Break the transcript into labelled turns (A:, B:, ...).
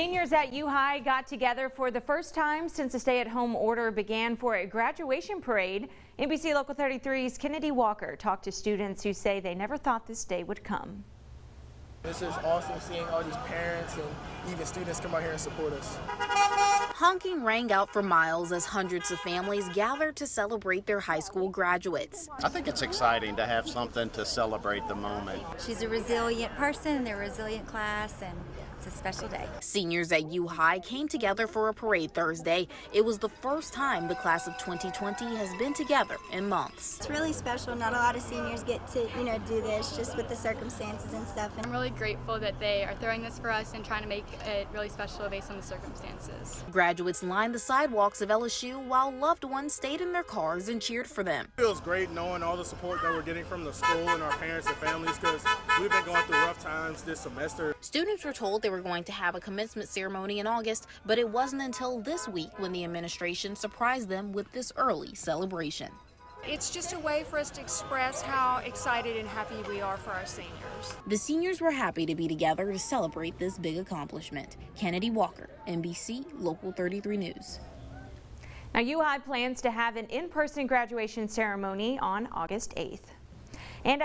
A: Seniors at U High got together for the first time since the stay-at-home order began for a graduation parade. NBC Local 33's Kennedy Walker talked to students who say they never thought this day would come.
B: This is awesome seeing all these parents and even students come out here and support us.
C: Honking rang out for miles as hundreds of families gathered to celebrate their high school graduates.
D: I think it's exciting to have something to celebrate the moment.
E: She's a resilient person, they're a resilient class, and it's a special day.
C: Seniors at U High came together for a parade Thursday. It was the first time the class of 2020 has been together in months.
F: It's really special. Not a lot of seniors get to, you know, do this just with the circumstances and stuff.
G: I'm really grateful that they are throwing this for us and trying to make it really special based on the circumstances.
C: Graduates lined the sidewalks of LSU while loved ones stayed in their cars and cheered for them.
B: It feels great knowing all the support that we're getting from the school and our parents and families because we've been going through rough times this semester.
C: Students were told they were going to have a commencement ceremony in August, but it wasn't until this week when the administration surprised them with this early celebration.
H: It's just a way for us to express how excited and happy we are for our seniors.
C: The seniors were happy to be together to celebrate this big accomplishment. Kennedy Walker, NBC Local 33 News.
A: Now, U High plans to have an in-person graduation ceremony on August 8th. And